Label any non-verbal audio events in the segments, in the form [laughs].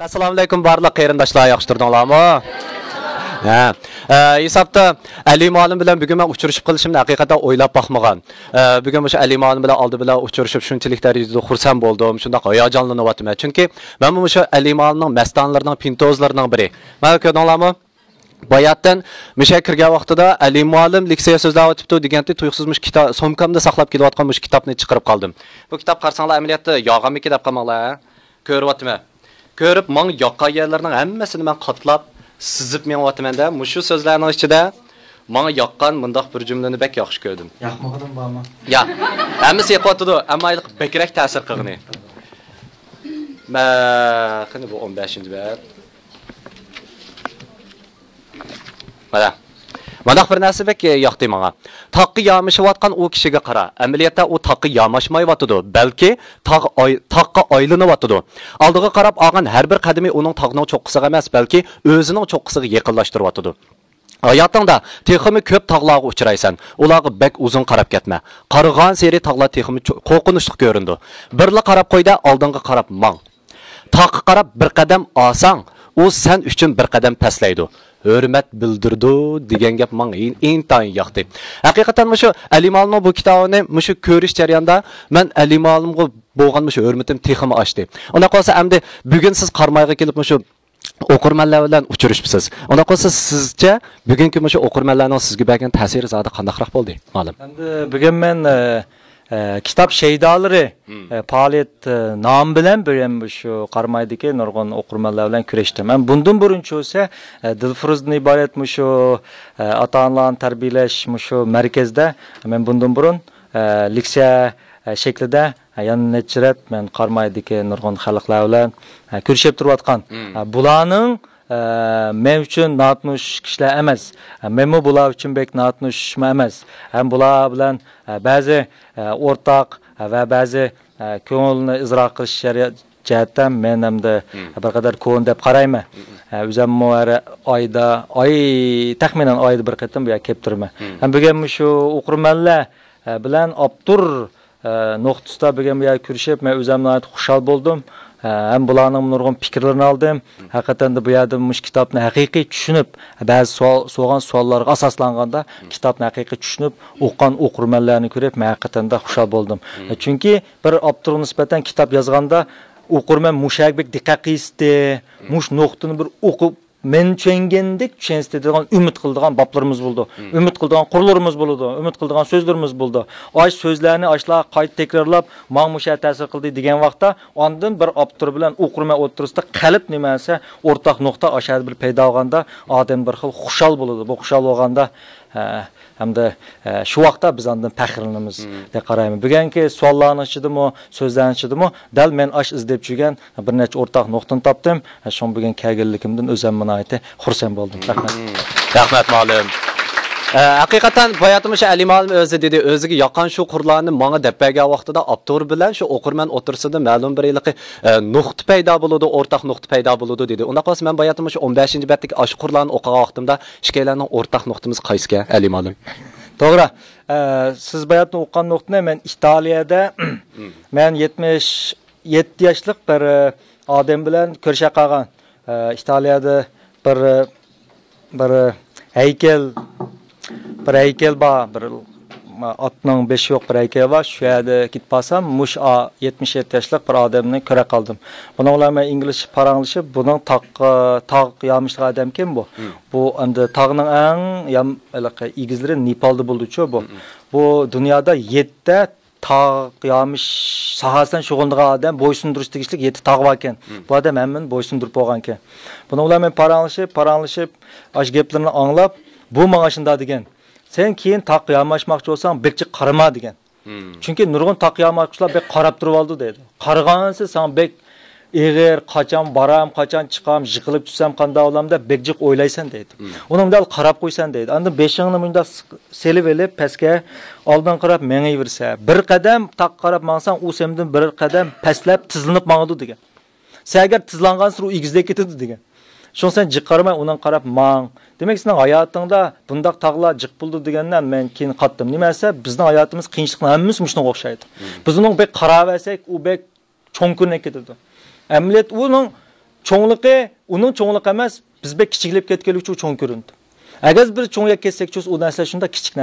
assalomu alaykum barliq qarindoshlar yaxshi turdinglarmi ha e, hisobda ali molim bilan bugun man uchrashib qilishimni haqiqatdan o'ylab boqmagan e, bugun o'sha ali molim bilan oldi bilan uchrashib shunchalik darajada xursand bo'ldim shundoq hayajonlanyapman chunki man o'sha ali muallimning mastonlarining pintozlarining biri mana ko'rdinglarmi Bayatdan misha kirgan vaqtida Ali muallim leksiya so'zlab o'tibdi deganda tuyuqsizmish kitob sumkamda saqlab kelayotgan mush kitobni chiqarib qoldim. Bu kitob qarsanglar amaliyotda yog'amiki deb qolmanglar. Ko'ryapman. Ko'rib, men yoqqan yerlarning hammasini men qatlab sizib menyapman-da. Mushu so'zlarning ichida Маңа яққан мұндақ бір жүмлені бәк яқшы көрдім. Яқмағадан ба ма? Я. Әмісі яқпатыды, әмі айлық бәкірек тәсір қығыны. Мә, қыны бұл 15-ші бәр. Mana. Mana bir narsa bek yoqdi menga. Taqqa yamishayotgan u kishiga qara. Amaliyotda u taqqa ой balki taq taqqa aylanyotidi. Oldiga qarab olgan har bir qadami uning taqning cho'qqisiga emas, balki o'zining cho'qqisiga yaqinlashtiryotidi. Hayatında teximi köp tağlağı uçuraysan. Ulağı bək uzun qarab ketma. Qarıqan seri tağla teximi qoqunuşluq göründü. Birli qarab qo'yda, oldinga qarab mang. Taqı qarab bir qadam olsang, u sen uchun bir qadam paslaydi. hurmat bildirdi degan gap menga intayin yoqdi haqiqatan shu alimalni bu kitobini shu ko'rish jarayonida men alimalimga bo'lgan shu hurmatim teximi ochdi unda qolsa endi bugun siz qarmayga kelib shu o'qirmanlar bilan uchrashibsiz. Unda qolsa sizcha bugungi shu o'qirmanlarning sizga bergan ta'siri zodi qandaqroq bo'ldi ma'lum? Endi bugun men китап шейдалары паалият наам билен бирем ушу кармайдыки нургун окурманлар менен күрөштү мен мындан бурун болсо дилфуруздун ибарат ушу ата аналарны тарбиялаш ушу марказда мен мындан бұрын, лекция шекліде, яны нече ирет мен кармайдыки нургун халыклар менен көрүшүп туруп аткан буларнын Hmm. Men uchun notnush kishilar emas. Menmi bular uchun bek notnushma emas. Ham bular bilan ba'zi o'rtoq va ba'zi ko'ngilni izro qilish jihatdan men hamda bir qadar ko'n deb qarayman. O'zimmi oyda oy taxminan oyda bir qatim bu yerga kelib turman ham bugun shu o'qirmanlar bilan olib tur nuqtasida bugun bu yerga ko'rishib men o'zimni xushal bo'ldim ham bularning nurg'un fikrlarini oldim haqiqatan bu yerda mush kitobni haqiqiy tushunib ba'zi savol so'rgan savollarga asoslanganda kitobni haqiqiy tushunib o'qigan o'qirmanlarni ko'rib men haqiqatanda xushal bo'ldim chunki bir abtur nisbatan kitob yozganda o'qirman mushakbek diqqat qilishdi mush nuqtani bir o'qib men tushungandek tushunsa deydigan umid qiladigan boblarimiz bo'ldi. Umid qiladigan qurlarimiz bo'ldi umid qiladigan so'zlarimiz bo'ldi. Osh so'zlarni oshlar qayta takrorlab mangmusha ta'sir qildi degan vaqtda ondan bir optur bilan o'qirma o'tirisida qalb nimasi o'rtaq nuqta oshadi bir paydo bo'lganda odam bir xil xushal bo'ladi. Bu xushal bo'lganda hamda shu vaqtda biz ondan faxrlanamiz deb qarayman bugungi savollarni ichidami so'zlarni ichidami dal men osh izlab yurgan bir necha o'rtaq nuqtani topdim. Shu bugun kelganligimdan o'zim xursand bo'ldim. Rahmat. Rahmat muallim Э, haqiqatan boyatimi shu ali muallim o'zi dedi o'ziga yoqqan shu qurlarni manga deb vaqtida avtor bilan shu o'qirman o'tirsida ma'lum bir iliqi e, nuqta paydo bo'ladi o'rtaq nuqta paydo bo'ladi dedi. Unda qolsa men boyatim o'sha 15 betdagi shu qurlarni o'qigan vaqtimda ikkalarning o'rtaq nuqtamiz qaysi ali muallim to'g'ri. E, siz bayatni o'qigan nuqtani men italiyada [clears throat] men 77 yoshlik bir e, odam bilan ko'risha qolgan. Italiyada bir bir haykal бір әйкел ба бір атының беші жоқ бір әйкел ба шу жерде кетіп барсам мұш жетміш жеті жаслық бір адамды көре қалдым бұны ойлаймын мен инглиш параңлышып бұның тақ тақ ямышлы адам кім бұл бұл енді тағының ең ям игіздері непалды болды чо бұл бұл дүниеде етті тақ ямыш сахасынан шұғылдыған адам бойсындырыс дегішілік еті тағы бар екен бұл адам әмін бойсындырып болған екен бұны ойлаймын мен параңлышып параңлышып аш кептерін аңлап bu manga shunday degan sen keyin taq yamashmoqchi bo'lsang bekchi qarama degan. Chunki nurg'un taq yamoqchilar bek qarab turib oldi deydi. Qaragansi san bek ig'ir qachon boram qachon chiqam yiqilib tushsam qanday bo'lam deb bekjiq o'ylaysan deydi. Uni dal qarab qo'ysan deydi. Endi beshingni bundoq selib elib pastga oldin qarab mengaversa bir qadam taq qarab mansang u sendan bir qadam pastlab tizlanib mangdi degan. Sen agar tizlangan u egizlab ketadi degan шоңсен жыққарымай онан қарап маң. Демек сенің аятыңда бұндақ тағла жық бұлды дегеннен мен кейін қаттым. Немесе біздің аятымыз қиыншылықтың әміміз мұшына ұқсайды біз оның бек қарап әсек ол бек чоң көрініп кетеді. Әмілет оның чоңлығы оның чоңлығы емес біз бек үшін чоң көрінді. U kichik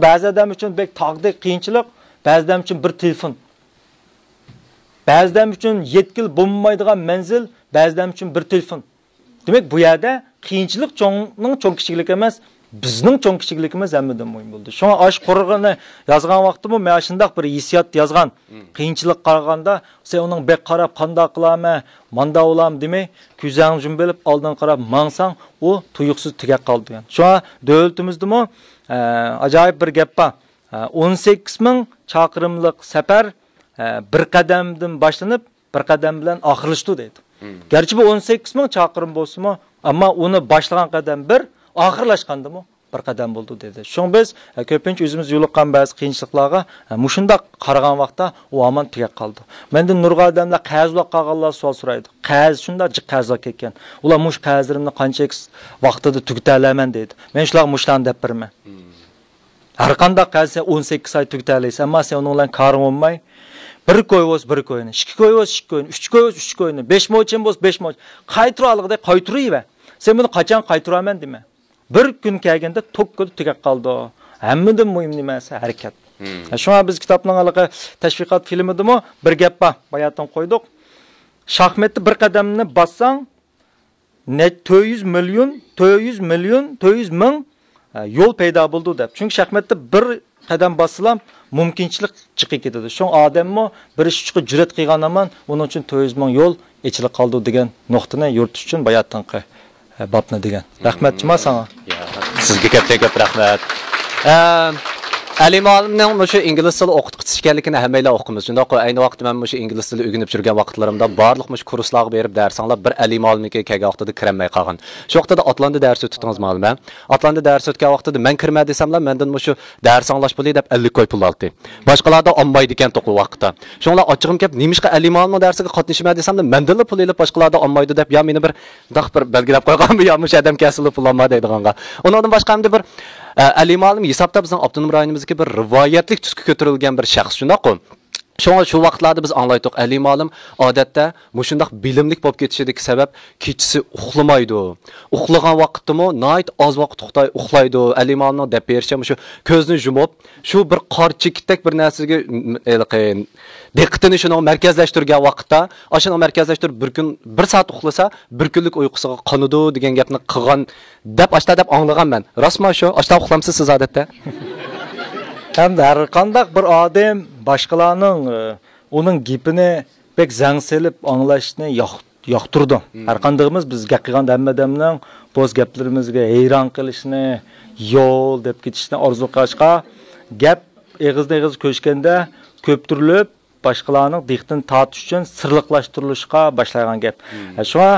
ba'zi uchun қиыншылық, uchun bir telefon bo'lmaydigan manzil demak bu yerda qiyinchilik cho'ngning cho'ng kichiklik emas bizning cho'ng kichikligimiz hammadan muhim bo'ldi. Shunga osh qurig'ini yozgan vaqtimda men shundoq bir hissiyot yozgan qiyinchilik qaraganda sen uning bek qarab qandoq qilaman manda bo'lam demay ko'zang jumbilib oldin qarab mangsang u tuyuqsiz tugab qoldi degan shunga ajoyib bir gap bor e, o'n sakkiz ming chaqirimlik safar e, bir qadamdan boshlanib bir qadam bilan garchi bu o'n sakkiz ming chaqirim bo'lsimi ammo uni boshlagan qadam bir oxirlashgandimi bir qadam bo'ldi dedi. Shuning biz e, ko'pincha o'zimiz yo'liqqan ba'zi qiyinchiliklarga e, mushundoq qaragan vaqtda u omon tugab qoldi menda nurg'a odamlar qarzlab qolganlar savol so'raydi qarz shundoq jiq qarzlab ketgan ular mush qancha vaqtida tugutalaman deydi men shularga mushlarni deb beraman har qanday qarz sen o'n sakkiz oy tugutalaysan ammo sen uni bilan koring bo'lmay bir ko'y bo'lsa bir ko'yni. Ikki ko'y bo'lsa ikki ko'yni. Uch ko'y bo'lsa uch ko'yni. Besh mo'chin bo'lsa besh mo'chin qaytira olg'idek qaytiraver sen buni qachon qaytiraman dema. Bir kun kelganda tokkida tugab qoldi. Hammadan muhim nimasi harakat. Shunga biz kitobning haliqi tashviqot filmidami bir gap bor bayatdan qo'ydik. Shaxmatni bir qadamni bossang to'rt yuz million to'rt yuz million to'rt yuz ming yo'l paydo bo'ldi deb. Chunki shaxmatda bir qadam bossilam mumkinchilik chiqib ketadi. Shu odammi bir ish uchun jur'at qilgan amon uning uchun to'rt yuz ming yo'l ichilib qoldi degan nuqtani yuritish uchun bayatdan bobni degan. Rahmat juma sanga sizga katta ko'p rahmat Ali muallimning shu ingliz tili o'qitqichi ekanligini hammanglar o'qimiz. Shundoq ayni vaqtda men shu ingliz tili o'rganib yurgan vaqtlarimda barliq shu kurslarga berib dars anglab bir Ali muallimniki kelgan vaqtida kirolmay qolgan. Shu vaqtda otlanda dars o'tdingiz muallim. otlanda dars o'tgan vaqtida men kirma desamlar mendan shu dars anglash bo'lay deb 50 koy pul oldi. Boshqalarda olmaydi ekan to'qi vaqtda. Shunlar ochig'im kelib, nimishqa Ali muallim darsiga qatnashma desamlar mendan pul olib boshqalarda olmaydi deb yo meni bir daq bir belgilab qo'yganmi yo mush odam kasilib pul olma deydiganga. Undan boshqa bir Ali Malim hisobda bizning avtonom rayonimizdagi bir rivoyatlik tusga ko'tarilgan bir shaxs shundaqku Шуңа шу вақтларда без аңлайтык, Әли малым адәттә мошындак билимлек боп кетишедәге сәбәп кечесе ухламайды. Ухлаган вакыттымы, найт аз вакыт Хытай ухлайды. Әли малымның дәп беришә мошы көзне жұмып, шу бер кар чикитек бер нәрсәгә элкин диққатын шуның мәркәзләштергән вакытта, ашаны мәркәзләштер бер көн 1 саат ухласа, бер көнлек уйкысыга каныды дигән гапны кылган дип ашта дип аңлаган мен. Расма шу, ашта ухламсыз сез адәттә. Hamda har qandaq bir odam boshqalarning uning gapini bek zang selib anglashni yoqtirdi har qandag'imiz biz gap qilganda hamma odamning bo'z gaplarimizga hayron qilishni yo'l deb ketishni orzu qilishga gap eg'izdan eg'iz ko'chganda ko'ptirilib boshqalarning diqqatini tortish uchun sirliqlashtirilishga boshlagan gap. Shunga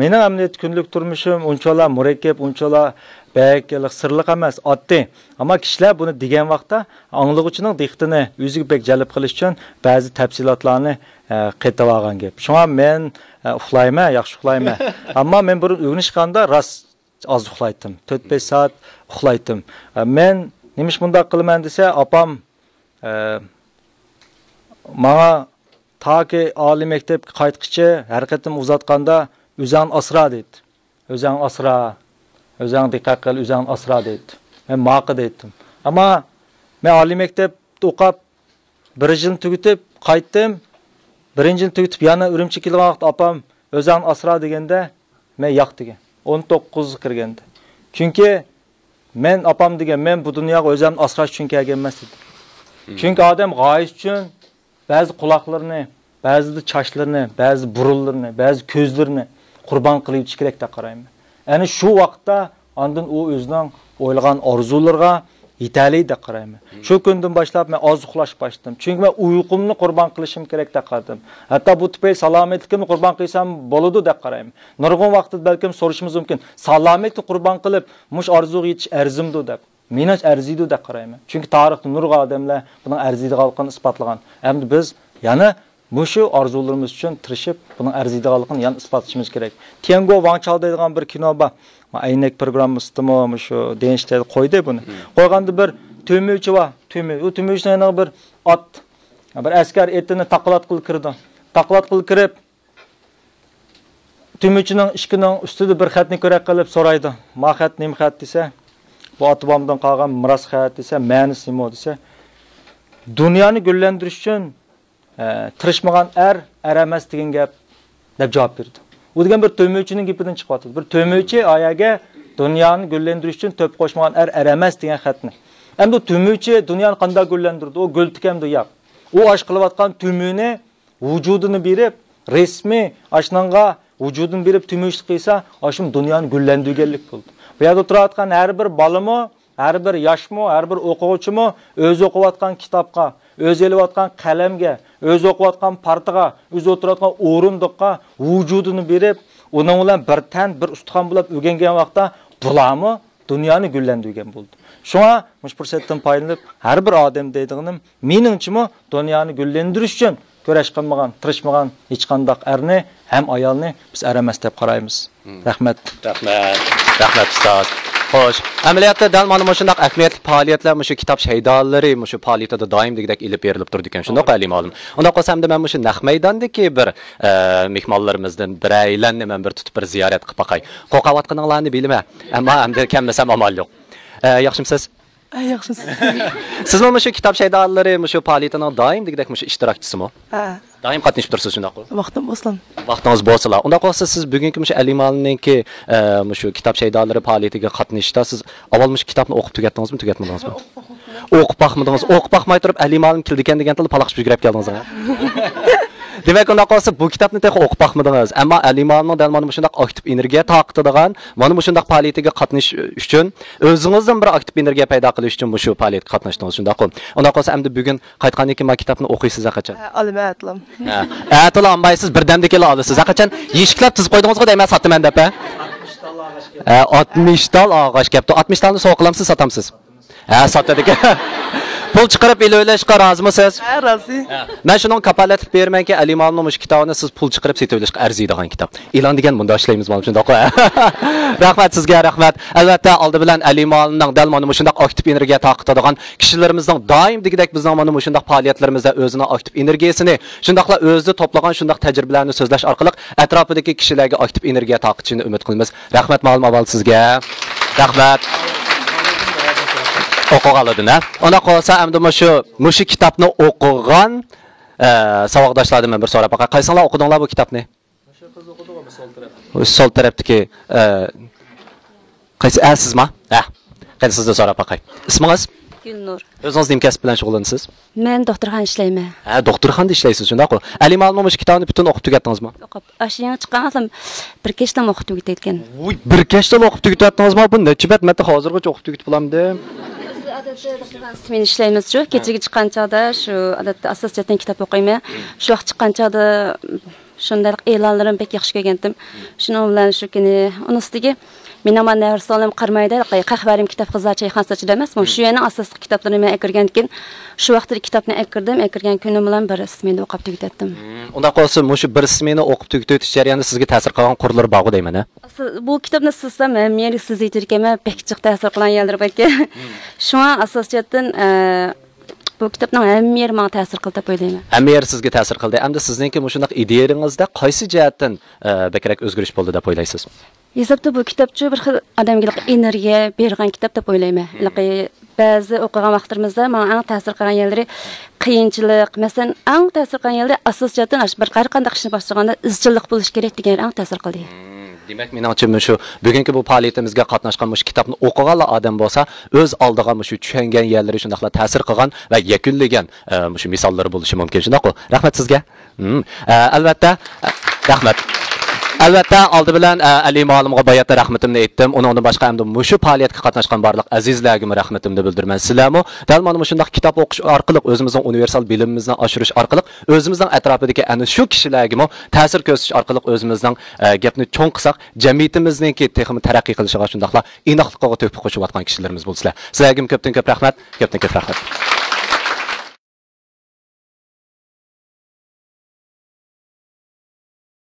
mening amaliyot kunlik turmushim unchalar murakkab unchalar bek sirliq emas oddiy. Ammo kishilar buni degan vaqtda anglag'uchining diqqatini o'ziga bek jalb qilish uchun ba'zi tafsilotlarni e, qaytib olgan gap. Shunga men e, uxlayman yaxshi uxlayman. [laughs] Ammo men bir uyg'onishganda rost oz uxlaydim to'rt besh soat uxlaydim e, men nemish bundoq qilaman desa opam manga toki oliy maktabga qaytqicha har qatim uzatganda o'zingni asra deydi o'zingni asra o'zing diqqat qil o'zingni asra deydi men ma'qi deydim ammo men oliy maktabda o'qib birinchi yilni tugatib qaytdim birinchi yilni tugatib yana urumchi kelgan vaqt opam o'zingni asra deganda men yo'q degan o'n to'qqiz kirganda chunki men opam degan men bu dunyoga o'zimni asrash uchun kelgan emas dedi chunki odam g'oyish uchun ba'zi quloqlarini ba'zida chochlarini ba'zi burunlarini ba'zi ko'zlarini qurbon qilib yutish kerak deb qarayman. Әні шу вақытта андын у өзінің ойлаған арзуларға yetali deb qarayman. Shu kundan boshlab men oz uxlash boshladim. Chunki men uyqumni qurbon qilishim kerak deb qaradim hatto bu tufayli salomatligimni qurbon qilsam bo'ladi deb qarayman. Nurg'un vaqtda balkim so'rashimiz mumkin. Salomatlikni qurbon qilib mush orzuga yetish arzimdi deb. мен әрзиді деп қараймын. Чүнки тарихты нұрға адамлар бұның әрзидіғалықын испатлаған әмді біз яны мүші арзуларымыз үшін тырышып бұның әрзидіғалықын яны испатлашымыз керек. Тенго ванчал деген бір кино бар. Әйнек программасымы мүшу денште қойды бұны. Қойғанда бір төмеуші бар төме төмеу төмеушінің бір ат бір әскер етіні тақылат қылып кірді. Тақылат қылып кіріп төмеушінің ішкінің үстіде бір хатны көре қылып сұрайды ма хат нем хат десе bu ota bobomdan qolgan miros xat desa ma'nisi nima desa dunyoni gullantirish uchun e, tirishmagan er er emas degan gap deb javob berdi u degan bir to'muvchining gapidan chiqyapti bir to'muvchi oyaga dunyoni gullantirish uchun to'p qo'shmagan er er emas degan xatni endi to'muvchi dunyoni qanday gullantirdi u gul tikamdi yo'q u osh qilayotgan tumuni vujudini berib resmiy oshnonga vujudini berib tumushlik qilsa ashum dunyoni gullantirganlik bo'ldi bu yerda turayotgan har bir bolami har bir yoshmi har bir o'quvchimi o'zi o'qiyotgan kitobga o'zi elayotgan qalamga o'zi o'qiyotgan partiga o'zi o'tirayotgan o'rindiqqa vujudini berib uning bilan bir tan bir ustixon bo'lib o'rgangan vaqtda bularmi dunyoni gullantirgan bo'ldi. Shunga mush fursatdan foydalanib har bir odam deydiganim meningchimi dunyoni gullantirish uchun kurash qilmagan tirishmagan hech qandoq erni ham ayolni biz emas deb qaraymiz. Rahmat. Rahmat rahmat ustoz xo'sh amaliyotda dal mana shundoq ahamiyatli faoliyatlar shu kitob shaydolari shu faoliyatida doim degidek ilib berilib turdi ekan shundoq alim olim? Unda qolsamda man shu naq maydondagi bir e, mehmonlarimizdan biraylarni man bir tutib bir ziyorat qilib boqay. Qo'rqayotganinglarni bilma ammo endi kammasam amal yo'q. E, yaxshimisiz? Yaxshisiz [laughs] sizmi shu kitob shaydolari shu faoliyatining doim degidek shu ishtirokchisimi ha doim qatnashib tursiz shundoq vaqtim bo'lsin. Vaqtingiz bo'lsalar unda qolsa siz bugungi shu alimalninki shu kitob shaydolari faoliyatiga qatnashishda siz avval shu kitobni o'qib tugatdingizmi tugatmadingizmi? O'qib boqmadingiz o'qib boqmay turib alimalim keldi ekan degan tilda palaqishib yugurib keldingiz [laughs] demak unda qolsa bu kitobni o'qib boqmadingiz ammo alimalning dal mana shundoq aktiv energiya taqitadigan mana shundoq faoliyatiga qatnashish uchun o'zingizdan bir aktiv energiya paydo qilish uchun shu faoliyatga qatnashdingiz shundaqmi unda qolsa endi bugun qaytgandan keyin kitobni o'qiysiz qachon olima atlam atila olmaysiz birdamda kela olasiz qachon eshiklab tizib qo'ydingizku deyman sotaman deb oltmish tal og'och kelibdi oltmish talni sov qilamsiz sotamsiz ha sotadi pul chiqarib il o'ylashga rozimisiz? Ha rozi. Man shuning kapolatlik bermanki alimovni mush kitobni siz pul chiqarib setib olishga arziydigan kitob. E'lon degan bunda ishlaymiz mana shundoq [laughs] rahmat sizga rahmat. Albatta oldi bilan alimovning dal mana shundoq aktiv energiya taqitadigan kishilarimizning doim degidek bizning mana shundoq faoliyatlarimizda o'zini aktiv energiyasini shundoqla o'zida to'plagan shundoq tajribalarni so'zlash orqali atrofidagi kishilarga aktiv energiya taqitishini umid qilamiz. Rahmat ma'lum avval sizga. Rahmat o'qiganligin unda qolsa endi shu mushu kitobni o'qigan saboqdoshlardan men bir so'rab boqay qaysinglar o'qidinglar bu kitobni? Sol tarafdagi qaysi a sizmi? Ha qaysi sizdan so'rab boqay ismingiz? Gulnur. o'zingiz nima kasb bilan shug'ullanasiz Men doktorxona ishlayman. ha doktorxonada ishlaysiz shundaqmi ali ma'lum shu kitobni butun o'qib tugatdingizmi? O'qib, ash yangi chiqqan atam bir kechdan o'qib tugatgan. Uy, bir kechda o'qib tugatdingizmi bu necha bat marta hozirgacha o'qib tugatib bo'lamdi Odatda ismini ishlaymiz shu. Kechaga chiqqan chog'da shu odatda asosiyatdan kitob o'qiyman. Shu vaqt chiqqan chog'da shunday e'lonlarim bek yaxshi ko'rgandim. Shuning bilan shu kuni uni ustiga Narsalarım qarmaydi. Qahvarim kitob qizlar chayxonasida emas. Shu yana asosiy kitoblarni men akirgan keyin shu vaqtda kitobni akirdim. Akirgan kunim bilan bir ismini o'qib tugatdim. unda qolsa mushu bir ismini o'qib tugatish jarayonida sizga ta'sir qilgan qurlar bor deyman a Bu kitobni sizsam men siz aytayotganman bek jiq ta'sir qilgan yerlar bor ekan. Shunga asosiyatdan bu kitobning hamma yeri menga ta'sir qildi deb o'ylayman. hamma yer sizga ta'sir qildi hamda sizningki shundoq ideyangizda qaysi jihatdan bakrak o'zgarish bo'ldi deb o'ylaysiz Hisobda bu kitobchi bir xil odamga energiya bergan kitob deb o'ylayman. Ba'zi o'qigan vaqtlarimizda eng ta'sir qilgan yerlari qiyinchilik, masalan, eng ta'sir qilgan yerlari asosiyatdan bir har qanday ishni boshlaganda izchillik bo'lish kerak degan eng ta'sir qildi. Demak meningcha shu bugungi bu faoliyatimizga qatnashgan shu kitobni o'qiganlar odam bo'lsa o'z oldiga shu tushungan yerlari shundoqla ta'sir qilgan va yakunlagan e, shu misollar bo'lishi mumkin. Shundoqku rahmat sizga. Hmm. E, albatta e, rahmat. Albatta oldi bilan ali muallimga boyatda rahmatimni aytdim. Undan boshqa hamda mushu faoliyatga qatnashgan barliq azizlarga rahmatimni bildirman. Sizlarmi? Dal mana shundoq kitob o'qish orqali o'zimizning universal bilimimizni oshirish orqali o'zimizning atrofidagi ana shu kishilarga ta'sir ko'rsatish orqali o'zimizning gapni cho'ng qilsak jamiyatimizniki texmi taraqqiy qilishiga shundoqla inoqliqqa to'pi qo'shayotgan kishilarimiz bo'lsizlar. Sizlarga ko'pdan ko'p rahmat ko'pdan ko'p rahmat.